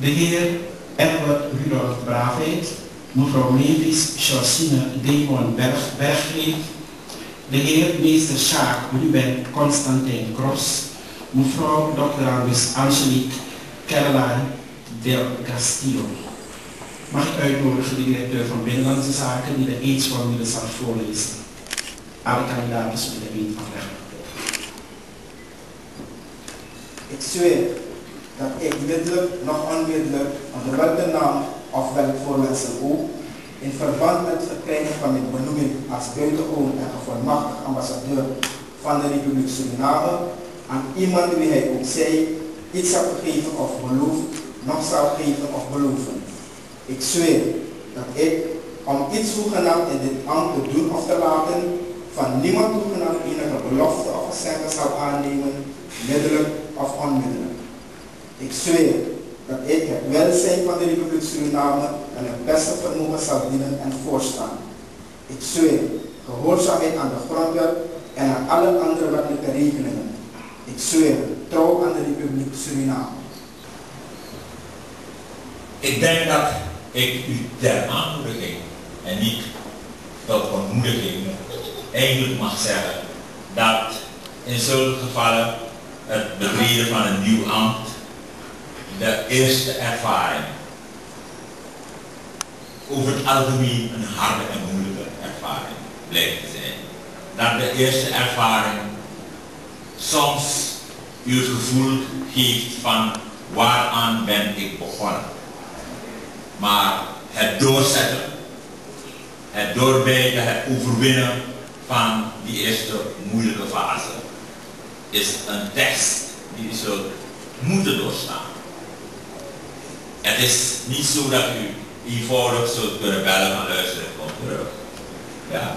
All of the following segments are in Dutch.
de heer Edward Rudolf Braafheid, mevrouw Mavis Georgine Demon Berg, Bergreef, de heer meester Sjaak Ruben Constantijn Kros, mevrouw Dr. Angus Angelique Caroline del Castillo. Mag ik uitnodigen de directeur van Binnenlandse Zaken die de aidsformulier zal voorlezen. Alle kandidaten zullen de eet afleggen. Ik zweer dat ik middelijk nog onmiddellijk onder welke naam of welk voorwendsel ook in verband met het verkrijgen van mijn benoeming als buitengewoon en gevolmachtigd ambassadeur van de Republiek Suriname aan iemand wie hij ook zij iets zal gegeven of beloofd, nog zal geven of beloven. Ik zweer dat ik, om iets hoegenaamd in dit ambt te doen of te laten, van niemand hoegenaamd enige belofte of geschenken zal aannemen, middelijk of onmiddellijk. Ik zweer dat ik het welzijn van de Republiek Suriname en het beste vermogen zal dienen en voorstaan. Ik zweer gehoorzaamheid aan de grondwet en aan alle andere wettelijke regelingen. Ik zweer trouw aan de Republiek Suriname. Ik denk dat ik u ter aanmoediging en niet tot ontmoediging eigenlijk mag zeggen dat in zulke gevallen het betreden van een nieuw ambt de eerste ervaring over het algemeen een harde en moeilijke ervaring blijkt te zijn. Dat de eerste ervaring soms u het gevoel geeft van waaraan ben ik begonnen. Maar het doorzetten, het doorbijten, het overwinnen van die eerste moeilijke fase is een test die u zult moeten doorstaan. Het is niet zo dat u eenvoudig zult kunnen bellen van luisteren, kom terug. Ja.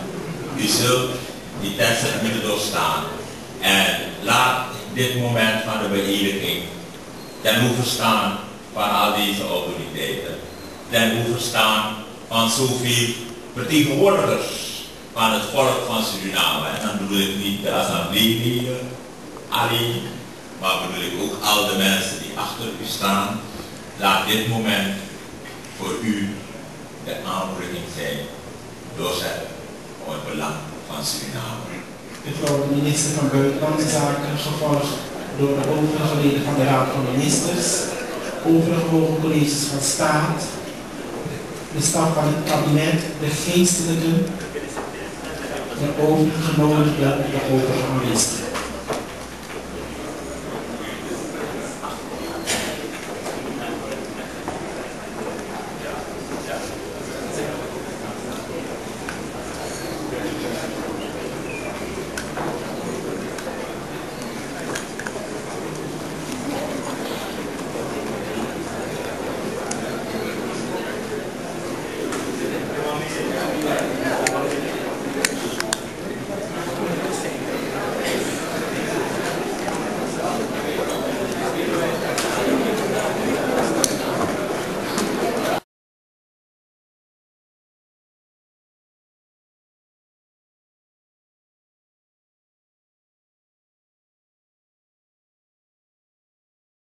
U zult die testen moeten doorstaan. En laat dit moment van de beëdiging ten hoeve staan van al deze autoriteiten. Ten hoeve staan van zoveel vertegenwoordigers van het volk van Suriname. En dan bedoel ik niet de assembleeleden alleen, maar bedoel ik ook al de mensen die achter u staan. Laat dit moment voor u de aanmoediging zijn doorzetten om het belang van Suriname. Mevrouw de minister van Buitenlandse Zaken, gevolgd door de overige leden van de Raad van Ministers, overige hoge colleges van staat, de staf van het kabinet, de geestelijken, de overige de overige aanwezigen.